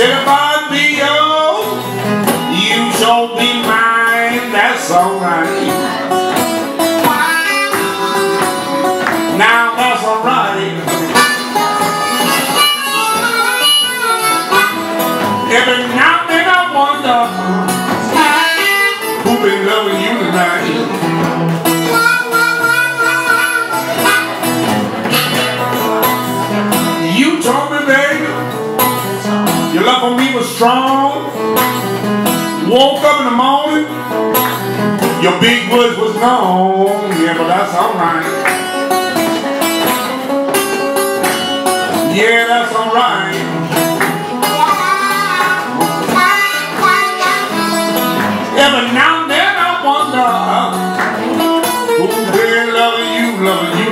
I be yours, you shall be mine. That's alright. Now that's alright. Every now and then I wonder who been loving you tonight. Strong. Woke up in the morning, your big woods was gone. Yeah, but that's alright. Yeah, that's alright. Every now and then I wonder who's been loving you, loving you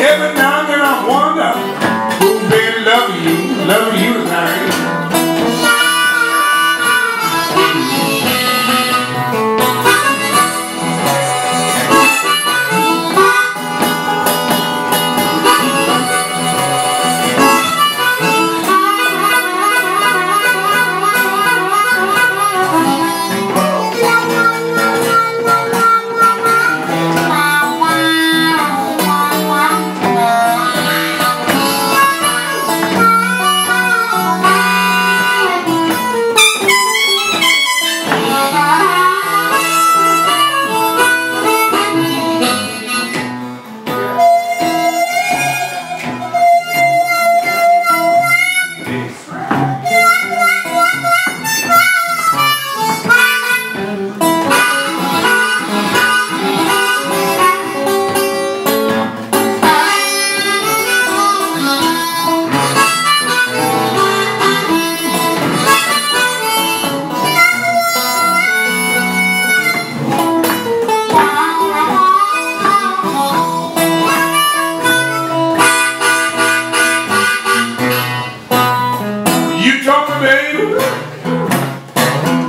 Every now and then I wonder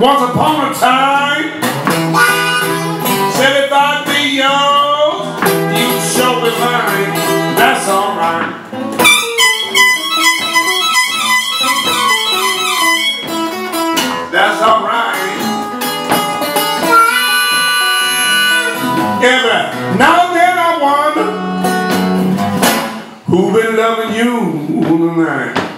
once upon a time, said if I'd be yours, you'd show me mine. That's alright. That's alright. Every now then I wonder who been loving you tonight.